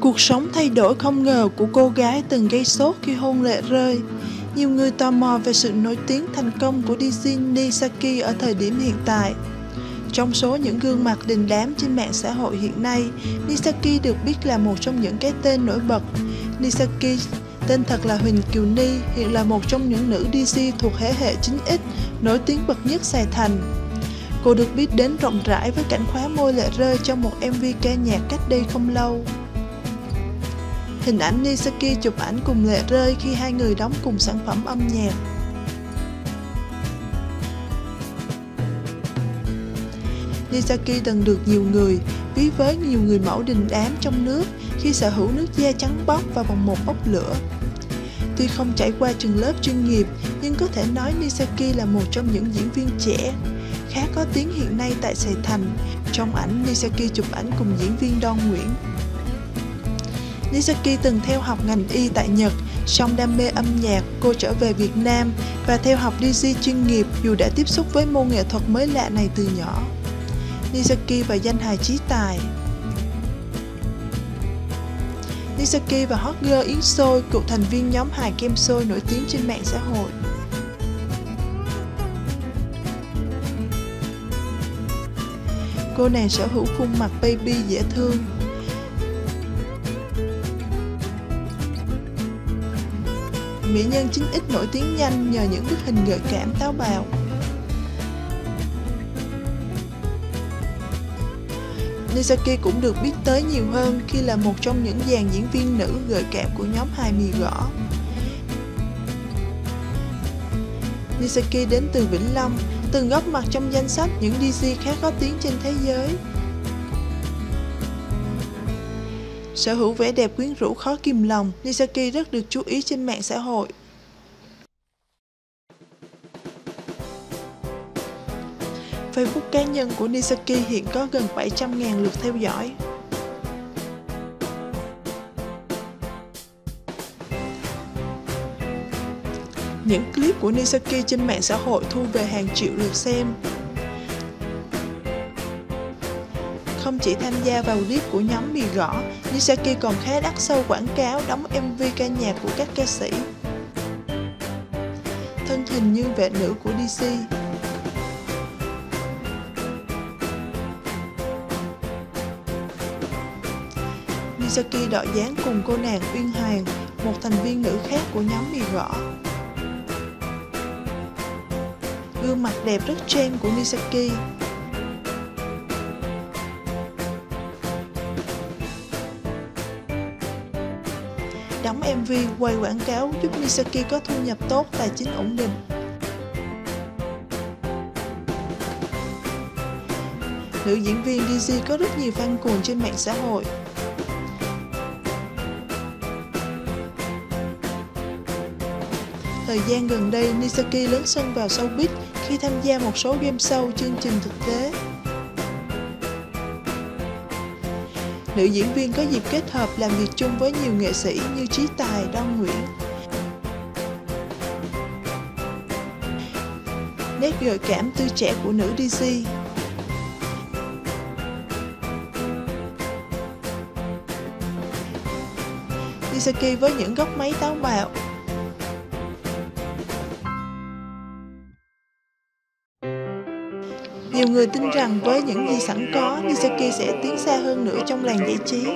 Cuộc sống thay đổi không ngờ của cô gái từng gây sốt khi hôn lệ rơi. Nhiều người tò mò về sự nổi tiếng thành công của Disney Nisaki ở thời điểm hiện tại. Trong số những gương mặt đình đám trên mạng xã hội hiện nay, Nisaki được biết là một trong những cái tên nổi bật. Nisaki, tên thật là Huỳnh Kiều Ni, hiện là một trong những nữ DC thuộc thế hệ 9X, nổi tiếng bậc nhất Sài Thành. Cô được biết đến rộng rãi với cảnh khóa môi lệ rơi trong một MV ca nhạc cách đây không lâu. Hình ảnh Nisaki chụp ảnh cùng lệ rơi khi hai người đóng cùng sản phẩm âm nhạc. Nisaki từng được nhiều người ví với nhiều người mẫu đình đám trong nước khi sở hữu nước da trắng bóc và vòng một ốc lửa. Tuy không trải qua trường lớp chuyên nghiệp, nhưng có thể nói Nisaki là một trong những diễn viên trẻ khá có tiếng hiện nay tại Sài Thành. Trong ảnh, Nisaki chụp ảnh cùng diễn viên Don Nguyễn. Nisaki từng theo học ngành y tại Nhật, song đam mê âm nhạc, cô trở về Việt Nam và theo học DJ chuyên nghiệp dù đã tiếp xúc với môn nghệ thuật mới lạ này từ nhỏ. Nisaki và danh hài trí tài Nisaki và hot girl Yến Sôi, cựu thành viên nhóm hài kem sôi nổi tiếng trên mạng xã hội. Cô nàng sở hữu khuôn mặt baby dễ thương, mỹ nhân chính ít nổi tiếng nhanh nhờ những bức hình gợi cảm táo bạo. Nisaki cũng được biết tới nhiều hơn khi là một trong những dàn diễn viên nữ gợi cảm của nhóm hài mì gõ. Nisaki đến từ Vĩnh Long, từng góp mặt trong danh sách những DC khá có tiếng trên thế giới. Sở hữu vẻ đẹp quyến rũ khó kìm lòng, Nisaki rất được chú ý trên mạng xã hội. Facebook cá nhân của Nisaki hiện có gần 700.000 lượt theo dõi. Những clip của Nisaki trên mạng xã hội thu về hàng triệu lượt xem. Không chỉ tham gia vào clip của nhóm mì gõ, Nisaki còn khá đắt sâu quảng cáo đóng MV ca nhạc của các ca sĩ. Thân hình như vệ nữ của DC Misaki đọ dáng cùng cô nàng Uyên Hoàng, một thành viên nữ khác của nhóm mì gõ. Gương mặt đẹp rất trend của Misaki. Đóng MV quay quảng cáo giúp Misaki có thu nhập tốt, tài chính ổn định. Nữ diễn viên DZ có rất nhiều fan cuồng trên mạng xã hội. Thời gian gần đây, Misaki lớn sân vào showbiz khi tham gia một số game show chương trình thực tế. Nữ diễn viên có dịp kết hợp làm việc chung với nhiều nghệ sĩ như Trí Tài, Đông Nguyễn. Nét gợi cảm tươi trẻ của nữ DC Nisaki với những góc máy táo bạo, Nhiều người tin rằng với những gì sẵn có, Nisaki sẽ tiến xa hơn nữa trong làng giải trí.